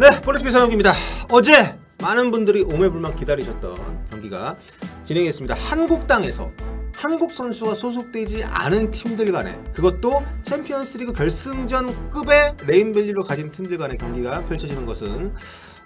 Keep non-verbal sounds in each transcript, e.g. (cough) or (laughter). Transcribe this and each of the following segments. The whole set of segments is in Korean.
네, 폴리티비 서영입니다. 어제 많은 분들이 오매불망 기다리셨던 경기가 진행했습니다. 한국 땅에서 한국 선수가 소속되지 않은 팀들 간에 그것도 챔피언스리그 결승전 급의 name value를 가진 팀들 간의 경기가 펼쳐지는 것은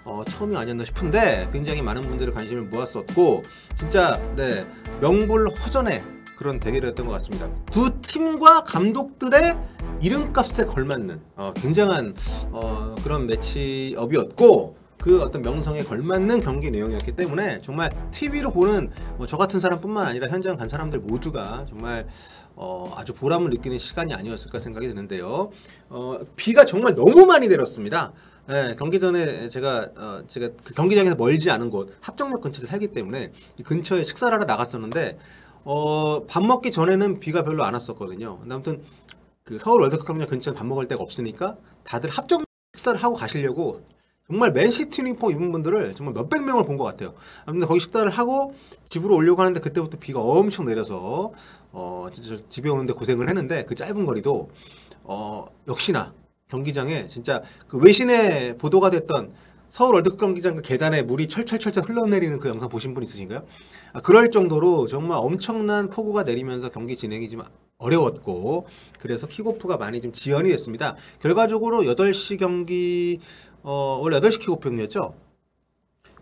어, 처음이 아니었나 싶은데 굉장히 많은 분들의 관심을 모았었고 진짜 네 명불허전의 그런 대결이었던 것 같습니다. 두 팀과 감독들의 이름값에 걸맞는 어, 굉장한 어, 그런 매치업이었고 그 어떤 명성에 걸맞는 경기 내용이었기 때문에 정말 TV로 보는 뭐 저 같은 사람뿐만 아니라 현장 간 사람들 모두가 정말 어, 아주 보람을 느끼는 시간이 아니었을까 생각이 드는데요. 어, 비가 정말 너무 많이 내렸습니다. 예, 경기 전에 제가 어, 제가 그 경기장에서 멀지 않은 곳 합정역 근처에 살기 때문에 이 근처에 식사를 하러 나갔었는데 어, 밥 먹기 전에는 비가 별로 안 왔었거든요. 아무튼 그 서울 월드컵 경기장 근처에 밥 먹을 데가 없으니까 다들 합정 식사를 하고 가시려고 정말 맨시티 유니폼 입은 분들을 정말 몇백 명을 본 것 같아요. 아무튼 거기 식사를 하고 집으로 오려고 하는데 그때부터 비가 엄청 내려서 어 진짜 저 집에 오는데 고생을 했는데 그 짧은 거리도 어 역시나 경기장에 진짜 그 외신에 보도가 됐던 서울 월드컵 경기장 그 계단에 물이 철철철철 흘러내리는 그 영상 보신 분 있으신가요? 아, 그럴 정도로 정말 엄청난 폭우가 내리면서 경기 진행이 좀 어려웠고 그래서 킥오프가 많이 좀 지연이 됐습니다. 결과적으로 8시 경기 어, 원래 8시 킥오프였죠?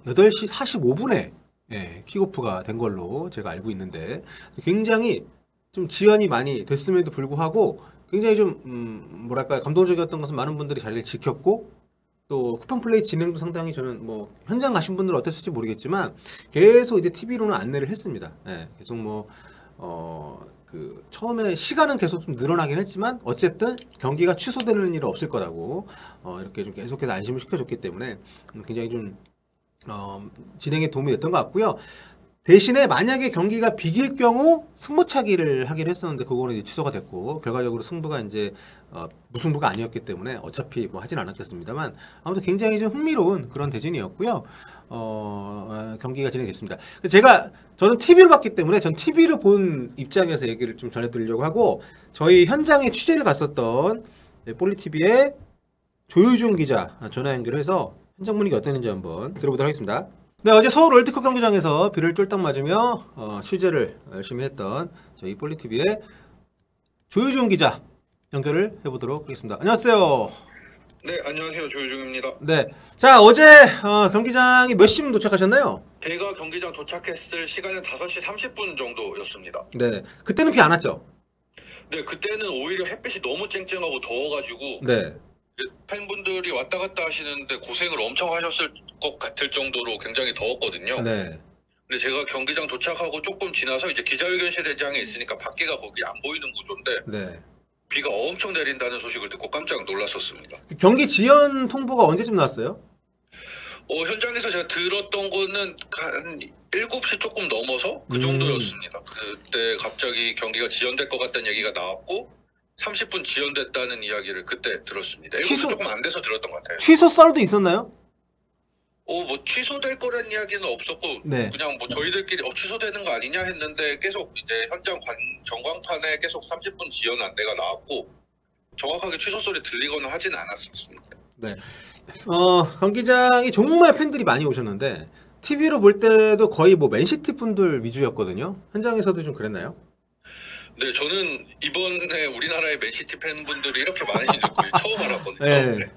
8시 45분에 예, 킥오프가 된 걸로 제가 알고 있는데 굉장히 좀 지연이 많이 됐음에도 불구하고 굉장히 좀 음, 뭐랄까 감동적이었던 것은 많은 분들이 자리를 지켰고 또 쿠폰 플레이 진행도 상당히 저는 뭐 현장 가신 분들은 어땠을지 모르겠지만 계속 이제 TV로는 안내를 했습니다. 예, 계속 뭐 어, 그 처음에 시간은 계속 좀 늘어나긴 했지만 어쨌든 경기가 취소되는 일은 없을 거라고 어, 이렇게 좀 계속해서 안심을 시켜줬기 때문에 굉장히 좀 어, 진행에 도움이 됐던 것 같고요. 대신에 만약에 경기가 비길 경우 승부차기를 하기로 했었는데 그거는 이제 취소가 됐고 결과적으로 승부가 이제 어, 무승부가 아니었기 때문에 어차피 뭐 하진 않았겠습니다만 아무튼 굉장히 좀 흥미로운 그런 대진이었고요. 어, 어, 경기가 진행됐습니다. 제가 저는 TV로 봤기 때문에 전 TV로 본 입장에서 얘기를 좀 전해드리려고 하고 저희 현장에 취재를 갔었던 네, 폴리TV의 조유준 기자 전화 연결해서 현장 분위기 어땠는지 한번 들어보도록 하겠습니다. 네, 어제 서울 월드컵 경기장에서 비를 쫄딱 맞으며 어, 취재를 열심히 했던 저희 폴리TV의 조유준 기자 연결을 해보도록 하겠습니다. 안녕하세요. 네, 안녕하세요. 조유중입니다. 네, 자 어제 어, 경기장에 몇 시면 도착하셨나요? 제가 경기장 도착했을 시간은 5시 30분 정도였습니다. 네, 그때는 비 안 왔죠? 네, 그때는 오히려 햇빛이 너무 쨍쨍하고 더워가지고 네, 팬분들이 왔다 갔다 하시는데 고생을 엄청 하셨을 것 같을 정도로 굉장히 더웠거든요. 네, 근데 제가 경기장 도착하고 조금 지나서 이제 기자회견실장에 있으니까 밖에가 거기 안 보이는 구조인데 네. 비가 엄청 내린다는 소식을 듣고 깜짝 놀랐었습니다. 경기 지연 통보가 언제쯤 나왔어요? 어, 현장에서 제가 들었던 거는 한 7시 조금 넘어서 그 음. 정도였습니다. 그때 갑자기 경기가 지연될 것 같다는 얘기가 나왔고 30분 지연됐다는 이야기를 그때 들었습니다. 7시 취소- 조금 안 돼서 들었던 것 같아요. 취소 썰도 있었나요? 어, 뭐 취소될 거란 이야기는 없었고 네. 그냥 뭐 저희들끼리 어, 취소되는 거 아니냐 했는데 계속 이제 현장 관, 전광판에 계속 30분 지연 안내가 나왔고 정확하게 취소 소리 들리거나 하진 않았었습니다. 네. 어, 경기장이 정말 팬들이 많이 오셨는데 TV로 볼 때도 거의 뭐 맨시티 분들 위주였거든요. 현장에서도 좀 그랬나요? 네, 저는 이번에 우리나라의 맨시티 팬분들이 이렇게 많으신 줄 처음 알았거든요. 네.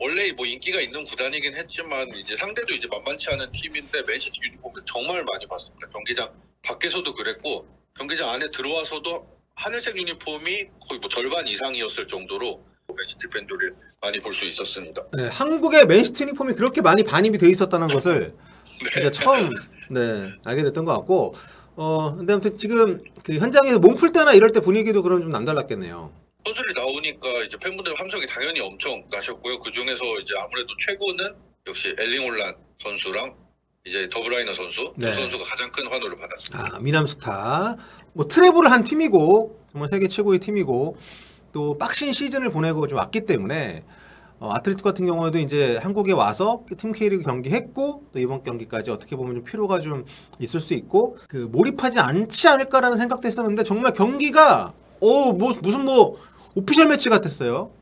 원래 뭐 인기가 있는 구단이긴 했지만 이제 상대도 이제 만만치 않은 팀인데 맨시티 유니폼을 정말 많이 봤습니다. 경기장 밖에서도 그랬고 경기장 안에 들어와서도 하늘색 유니폼이 거의 뭐 절반 이상이었을 정도로 맨시티 팬들을 많이 볼 수 있었습니다. 네, 한국의 맨시티 유니폼이 그렇게 많이 반입이 돼 있었다는 것을 네. 이제 처음 네, 알게 됐던 것 같고 어, 근데 아무튼 지금 그 현장에서 몸풀 때나 이럴 때 분위기도 그럼 좀 남달랐겠네요. 선수들이 나오니까 이제 팬분들 함성이 당연히 엄청 나셨고요. 그 중에서 이제 아무래도 최고는 역시 엘링홀란 선수랑 이제 더브라이너 선수 네. 두 선수가 가장 큰 환호를 받았습니다. 아, 미남스타. 뭐 트래블을 한 팀이고 정말 세계 최고의 팀이고 또 빡신 시즌을 보내고 좀 왔기 때문에 어, 아틀레티코 같은 경우에도 이제 한국에 와서 팀 K리그 경기했고 또 이번 경기까지 어떻게 보면 좀 피로가 좀 있을 수 있고 그 몰입하지 않지 않을까라는 생각도 했었는데 정말 경기가 오 뭐 무슨 뭐 오피셜 매치 같았어요.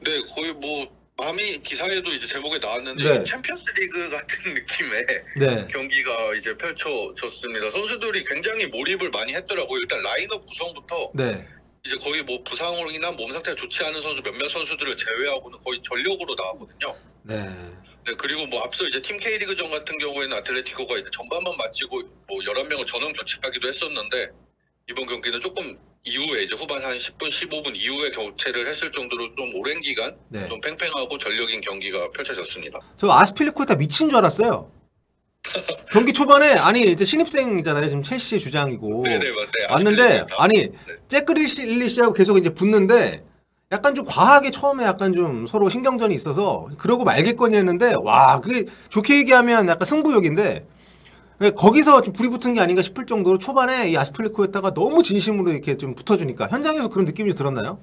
네, 거의 뭐 마미 기사에도 이제 제목에 나왔는데 네. 챔피언스 리그 같은 느낌의 (laughs) 네. 경기가 이제 펼쳐졌습니다. 선수들이 굉장히 몰입을 많이 했더라고요. 일단 라인업 구성부터 네. 이제 거의 뭐 부상으로인한 몸 상태가 좋지 않은 선수 몇몇 선수들을 제외하고는 거의 전력으로 나왔거든요. 네. 네, 그리고 뭐 앞서 이제 팀 K리그전 같은 경우에는 아틀레티코가 이제 전반만 마치고 뭐 11명을 전원 교체하기도 했었는데 이번 경기는 조금 이후에 이제 후반 한 10분, 15분 이후에 교체를 했을 정도로 좀 오랜 기간 네. 좀 팽팽하고 전력인 경기가 펼쳐졌습니다. 저 아스필리쿠에타 미친 줄 알았어요. (laughs) 경기 초반에 아니 이제 신입생이잖아요. 지금 첼시 주장이고 네네 맞아요. 왔는데 아니 네. 잭그리시하고 계속 이제 붙는데 약간 좀 과하게 처음에 약간 좀 서로 신경전이 있어서 그러고 말겠거니 했는데 와 그게 좋게 얘기하면 약간 승부욕인데 네, 거기서 좀 불이 붙은 게 아닌가 싶을 정도로 초반에 이 아스필리쿠에타가 너무 진심으로 이렇게 좀 붙어주니까 현장에서 그런 느낌이 들었나요?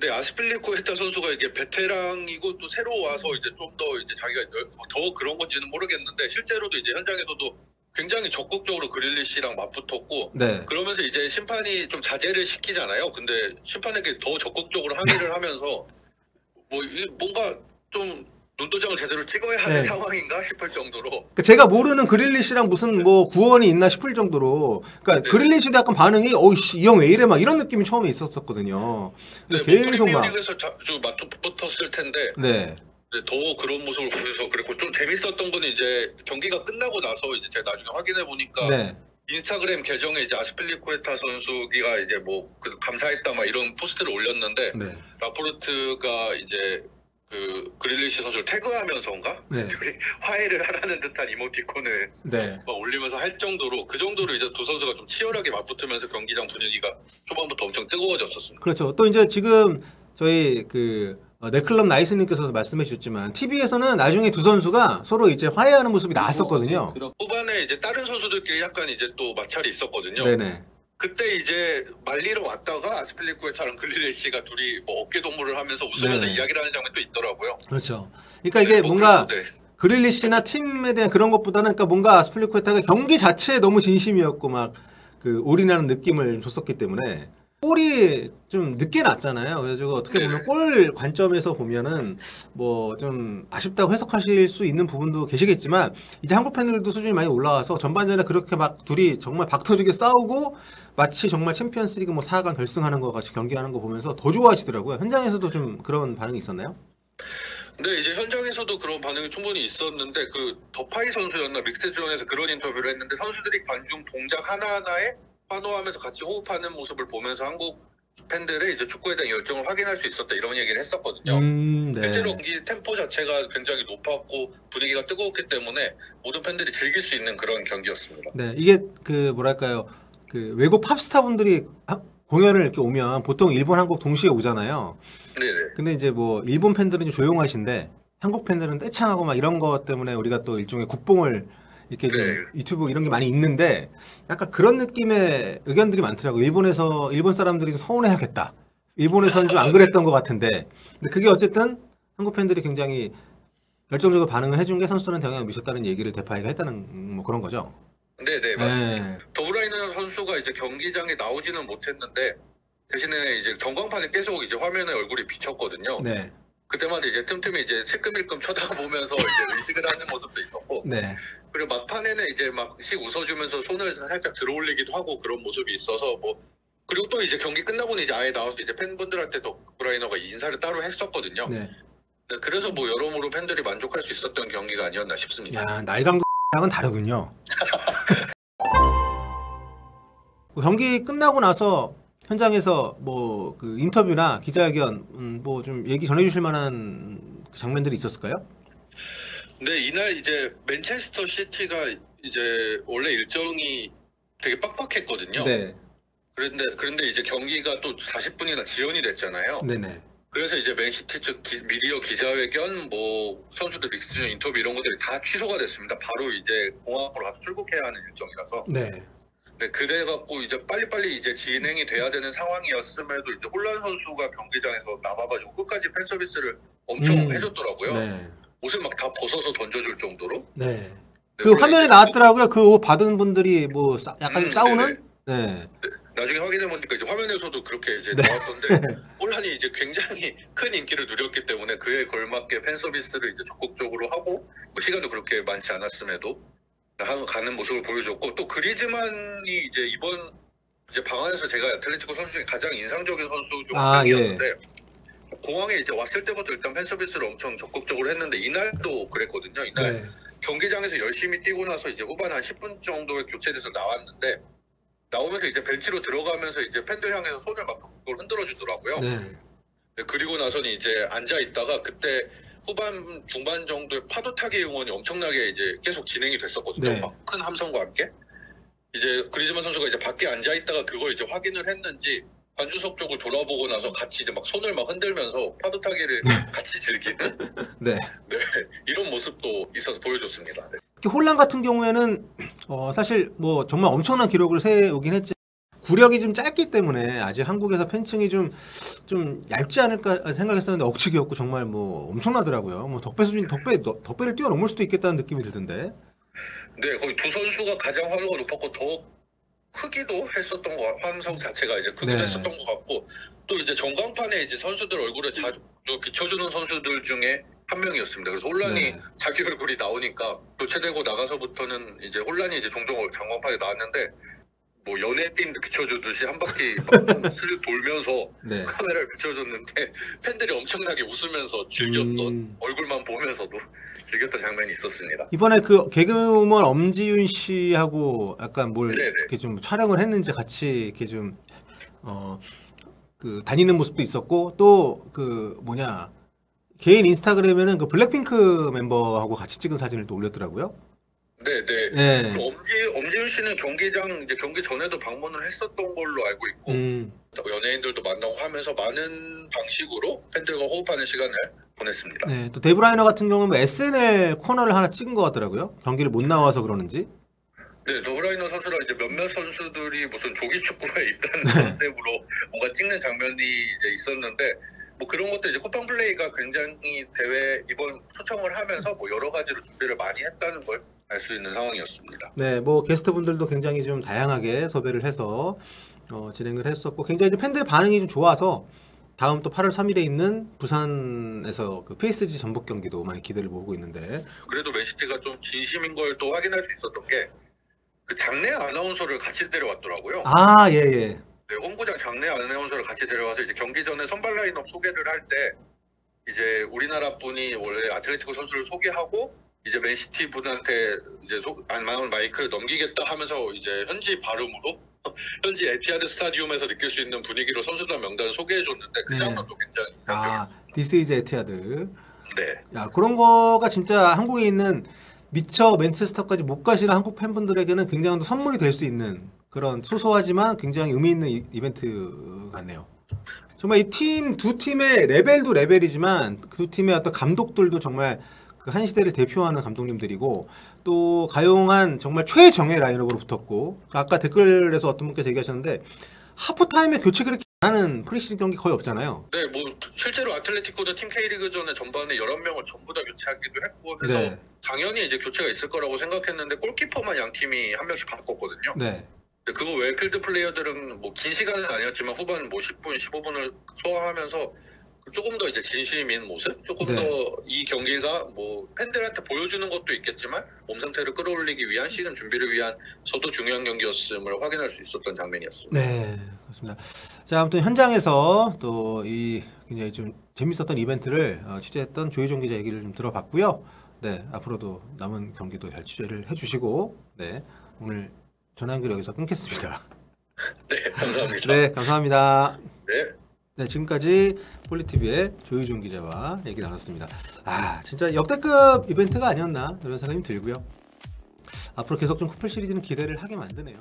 네, 아스필리쿠에타 선수가 이게 베테랑이고 또 새로 와서 이제 좀 더 이제 자기가 열- 더 그런 건지는 모르겠는데 실제로도 이제 현장에서도 굉장히 적극적으로 그릴리시랑 맞붙었고 네. 그러면서 이제 심판이 좀 자제를 시키잖아요. 근데 심판에게 더 적극적으로 항의를 하면서 (laughs) 뭐 이- 뭔가 좀 눈도장을 제대로 찍어야 하는 네. 상황인가 싶을 정도로 그러니까 제가 모르는 그릴리시랑 무슨 뭐 구원이 있나 싶을 정도로 그러니까 네. 그릴리시도 약간 반응이 어이씨 이 형 왜 이래 막 이런 느낌이 처음에 있었었거든요. 네, 근데 뭐 계속 막 프리미어리그에서 자주 맞붙었을 텐데 네. 네, 더 그런 모습을 보여서 그랬고 좀 재밌었던 건 이제 경기가 끝나고 나서 이제 제가 나중에 확인해 보니까 네. 인스타그램 계정에 이제 아스필리쿠에타 선수가 이제 뭐그 감사했다 막 이런 포스트를 올렸는데 네. 라포르트가 이제 그 그릴리시 선수를 태그하면서인가 네. (laughs) 화해를 하라는 듯한 이모티콘을 네. 막 올리면서 할 정도로 그 정도로 이제 두 선수가 좀 치열하게 맞붙으면서 경기장 분위기가 초반부터 엄청 뜨거워졌었습니다. 그렇죠. 또 이제 지금 저희 그 어, 네클럽 나이스님께서 말씀해 주셨지만 TV에서는 나중에 두 선수가 서로 이제 화해하는 모습이 나왔었거든요. 후반에 이제 다른 선수들끼리 약간 이제 또 마찰이 있었거든요. 네네. 그때 이제 말리러 왔다가 아스필리쿠에타랑 글릴리시가 둘이 뭐 어깨 동무를 하면서 웃으면서 네. 이야기를 하는 장면도 있더라고요. 그렇죠. 그러니까 이게 네, 뭐 뭔가 그래도 네. 그릴리시나 팀에 대한 그런 것보다는 그러니까 뭔가 아스플리쿠에타가 경기 자체에 너무 진심이었고 막 그 올인하는 느낌을 줬었기 때문에 골이 좀 늦게 났잖아요. 그래가지고 어떻게 보면 네. 골 관점에서 보면은 뭐 좀 아쉽다고 해석하실 수 있는 부분도 계시겠지만 이제 한국 팬들도 수준이 많이 올라와서 전반전에 그렇게 막 둘이 정말 박터지게 싸우고 마치 정말 챔피언스리그 뭐 4강 결승하는 것 같이 경기하는 거 보면서 더 좋아하시더라고요. 현장에서도 좀 그런 반응이 있었나요? 근데 이제 현장에서도 그런 반응이 충분히 있었는데 그 더파이 선수였나 믹스존에서 그런 인터뷰를 했는데 선수들이 관중 동작 하나하나에 환호하면서 같이 호흡하는 모습을 보면서 한국 팬들의 이제 축구에 대한 열정을 확인할 수 있었다 이런 얘기를 했었거든요. 음, 네. 실제로 경기 템포 자체가 굉장히 높았고 분위기가 뜨거웠기 때문에 모든 팬들이 즐길 수 있는 그런 경기였습니다. 네, 이게 그 뭐랄까요, 그 외국 팝스타 분들이 하- 공연을 이렇게 오면 보통 일본, 한국 동시에 오잖아요. 네네. 근데 이제 뭐 일본 팬들은 좀 조용하신데 한국 팬들은 떼창하고 막 이런 것 때문에 우리가 또 일종의 국뽕을 이렇게 좀 네. 유튜브 이런 게 많이 있는데 약간 그런 느낌의 의견들이 많더라고요. 일본에서 일본 사람들이 좀 서운해하겠다. 일본에서는 좀 안 그랬던 것 같은데, 근데 그게 어쨌든 한국 팬들이 굉장히 열정적으로 반응을 해준 게 선수들한테 영향을 미쳤다는 얘기를 대파이가 했다는 음, 뭐 그런 거죠. 네네 맞습니다. 네. 더브라이너 선수가 이제 경기장에 나오지는 못했는데 대신에 이제 전광판에 계속 이제 화면에 얼굴이 비쳤거든요. 네. 그때마다 이제 틈틈이 이제 실끔일끔 쳐다보면서 (laughs) 이제 의식을 하는 모습도 있었고 네. 그리고 막판에는 이제 막씩 웃어주면서 손을 살짝 들어올리기도 하고 그런 모습이 있어서 뭐 그리고 또 이제 경기 끝나고는 이제 아예 나와서 이제 팬분들한테 더브라이너가 인사를 따로 했었거든요. 네. 네, 그래서 뭐 여러모로 팬들이 만족할 수 있었던 경기가 아니었나 싶습니다. 야, 날강도랑은 다르군요. 그 (laughs) 경기 끝나고 나서 현장에서 뭐 그 인터뷰나 기자회견 음, 뭐좀 얘기 전해주실 만한 그 장면들이 있었을까요? 네, 이날 이제 맨체스터 시티가 이제 원래 일정이 되게 빡빡했거든요. 네, 그런데 그런데 이제 경기가 또 40분이나 지연이 됐잖아요. 네네, 그래서 이제 맨시티 측 기- 미디어 기자회견, 뭐 선수들 믹스전 인터뷰 이런 것들이 다 취소가 됐습니다. 바로 이제 공항으로 가서 출국해야 하는 일정이라서. 네, 네, 그래갖고 이제 빨리빨리 이제 진행이 돼야 되는 상황이었음에도 이제 혼란 선수가 경기장에서 남아가지고 끝까지 팬 서비스를 엄청 음. 해줬더라고요. 네, 옷을 막 다 벗어서 던져줄 정도로. 네. 네, 그 화면에 나왔더라고요. 그 옷 받은 분들이 뭐 싸- 약간 음, 싸우는. 네, 나중에 확인해 보니까 이제 화면에서도 그렇게 이제 네. 나왔던데 (laughs) 혼란이 이제 굉장히 큰 인기를 누렸기 때문에 그에 걸맞게 팬 서비스를 이제 적극적으로 하고 뭐 시간도 그렇게 많지 않았음에도 하- 가는 모습을 보여줬고 또 그리즈만이 이제 이번 이제 방안에서 제가 아틀레티코 선수 중에 가장 인상적인 선수 중 아, 한 명이었는데 공항에 이제 왔을 때부터 일단 팬 서비스를 엄청 적극적으로 했는데 이날도 그랬거든요. 이날 네. 경기장에서 열심히 뛰고 나서 이제 후반 한 10분 정도에 교체돼서 나왔는데 나오면서 이제 벤치로 들어가면서 이제 팬들 향해서 손을 막 흔들어 주더라고요. 네. 네, 그리고 나서는 이제 앉아 있다가 그때 후반 중반 정도에 파도 타기 응원이 엄청나게 이제 계속 진행이 됐었거든요. 네. 막큰 함성과 함께 이제 그리즈만 선수가 이제 밖에 앉아 있다가 그걸 이제 확인을 했는지 관중석 쪽을 돌아보고 나서 같이 이제 막 손을 막 흔들면서 파도 타기를 (laughs) 같이 즐기는 (laughs) 네. 네, 이런 모습도 있어서 보여줬습니다. 네. 혼란 같은 경우에는 어, 사실 뭐 정말 엄청난 기록을 세우긴 했지. 구력이 좀 짧기 때문에 아직 한국에서 팬층이 좀 좀 얇지 않을까 생각했었는데 억측이었고 정말 뭐 엄청나더라고요. 뭐 덕배 수준 덕배 덕배를 뛰어넘을 수도 있겠다는 느낌이 들던데. 네, 거의 두 선수가 가장 환호가 높았고 더 크기도 했었던 것 같- 환성 자체가 이제 크기도 네. 했었던 것 같고 또 이제 전광판에 이제 선수들 얼굴에 자주 비춰주는 선수들 중에 한 명이었습니다. 그래서 혼란이 네. 자기 얼굴이 나오니까 교체되고 나가서부터는 이제 혼란이 이제 종종 전광판에 나왔는데 뭐 연예인 비춰주듯이 한 바퀴 막 (laughs) 슬 돌면서 네. 카메라를 비춰줬는데 팬들이 엄청나게 웃으면서 즐겼던 음. 얼굴만 보면서도 즐겼던 장면이 있었습니다. 이번에 그 개그우먼 엄지윤 씨하고 약간 뭘 네네. 이렇게 좀 촬영을 했는지 같이 이렇게 좀 어 그 다니는 모습도 있었고 또 그 뭐냐 개인 인스타그램에는 그 블랙핑크 멤버하고 같이 찍은 사진을 또 올렸더라고요. 네, 네. 네. 그 엄지 엄지윤 씨는 경기장 이제 경기 전에도 방문을 했었던 걸로 알고 있고 음. 또 연예인들도 만나고 하면서 많은 방식으로 팬들과 호흡하는 시간을 보냈습니다. 네. 또 데브라이너 같은 경우는 뭐 SNL 코너를 하나 찍은 것 같더라고요. 경기를 못 나와서 그러는지. 네, 더브라이너 선수랑 이제 몇몇 선수들이 무슨 조기 축구에 입단 (laughs) 네. 컨셉으로 뭔가 찍는 장면이 이제 있었는데 뭐 그런 것도 이제 쿠팡 플레이가 굉장히 대회 이번 초청을 하면서 뭐 여러 가지로 준비를 많이 했다는 걸 알 수 있는 상황이었습니다. 네, 뭐 게스트 분들도 굉장히 좀 다양하게 섭외를 해서 어, 진행을 했었고 굉장히 이제 팬들의 반응이 좀 좋아서 다음 또 8월 3일에 있는 부산에서 그 PSG 전북 경기도 많이 기대를 모으고 있는데 그래도 맨시티가 좀 진심인 걸 또 확인할 수 있었던 게 그 장내 아나운서를 같이 데려왔더라고요. 아, 예, 예. 네, 홈구장 장내 아나운서를 같이 데려와서 이제 경기 전에 선발 라인업 소개를 할 때 이제 우리나라 분이 원래 아틀레티코 선수를 소개하고 이제 맨시티 분한테 이제 소, 안마운 마이크를 넘기겠다 하면서 이제 현지 발음으로 (laughs) 현지 에티하드 스타디움에서 느낄 수 있는 분위기로 선수단 명단을 소개해 줬는데 그 네. 장면도 굉장히 아, 인상적이었어요. This is Etihad. 네. 야, 그런 거가 진짜 한국에 있는 미처 맨체스터까지 못 가시는 한국 팬분들에게는 굉장한 또 선물이 될 수 있는 그런 소소하지만 굉장히 의미 있는 이- 이벤트 같네요. 정말 이 팀 두 팀의 레벨도 레벨이지만 그 두 팀의 어떤 감독들도 정말 그 한 시대를 대표하는 감독님들이고 또 가용한 정말 최정예 라인업으로 붙었고 아까 댓글에서 어떤 분께서 얘기하셨는데 하프타임에 교체 그렇게 안 하는 프리시즌 경기 거의 없잖아요. 네, 뭐 실제로 아틀레티코도 팀 K리그 전에 전반에 11명을 전부 다 교체하기도 했고 해서 네. 당연히 이제 교체가 있을 거라고 생각했는데 골키퍼만 양 팀이 한 명씩 바꿨거든요. 네. 근데 그거 외 필드 플레이어들은 뭐 긴 시간은 아니었지만 후반 뭐 10분, 15분을 소화하면서 조금 더 이제 진심인 모습, 조금 네. 더이 경기가 뭐 팬들한테 보여주는 것도 있겠지만 몸 상태를 끌어올리기 위한 시즌 준비를 위한 저도 중요한 경기였음을 확인할 수 있었던 장면이었습니다. 네, 그렇습니다. 자, 아무튼 현장에서 또 이 굉장히 좀 재밌었던 이벤트를 어, 취재했던 조희종 기자 얘기를 좀 들어봤고요. 네, 앞으로도 남은 경기도 잘 취재를 해주시고, 네, 오늘 전화 연결 여기서 끊겠습니다. (laughs) 네, 감사합니다. 네, 감사합니다. 네. 네, 지금까지 폴리티비의 조희종 기자와 얘기 나눴습니다. 아, 진짜 역대급 이벤트가 아니었나 이런 생각이 들고요. 앞으로 계속 좀 쿠플 시리즈는 기대를 하게 만드네요.